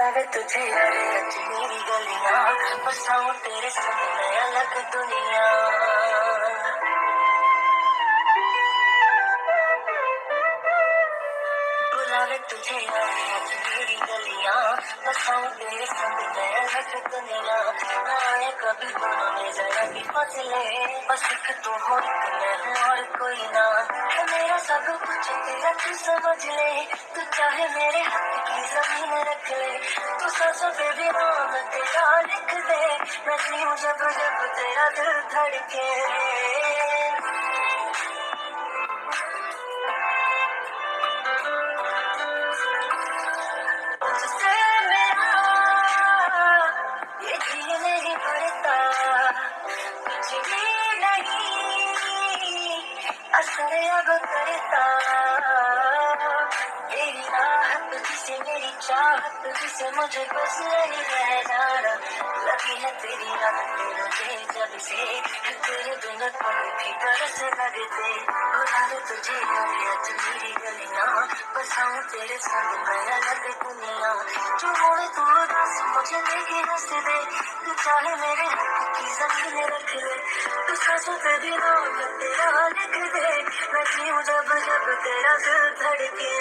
बुलावे तुझे मेरी गलियाँ बसाऊं तेरे मैं अलग दुनिया। बुलावे तुझे मेरी गलियाँ बसाऊं तेरे अलग दुनिया। आए कभी जरा भी फसले, बस एक तू हो, एक मैं और कोई ना। मेरा सब कुछ तेरा तू समझ ले, तू चाहे मेरे हाथ की ज़मीन रख ले। तू सांसों नाम तेरा लिख दे। मैं जीऊं जब जब तेरा दिल धड़के? असर अब करता। जिसे मेरी चाहत जिसे मुझे बस नहीं रह। जाना लगी है तेरी रात मुझे जब से तेरे बिन पल भी तरस लगते बुलावे तुझे आज मेरी गलियाँ बसाऊं तेरे संग मैं अलग दुनिया। जो होए तू उदास, मुझे लेके हंस दे। तू चाहे मेरे हाथ की ज़मीन रख ले तू सांसों पे भी नाम तेरा लिख दे। मैं जीऊं जब जब तेरा दिल धड़के।